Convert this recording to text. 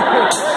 Yeah.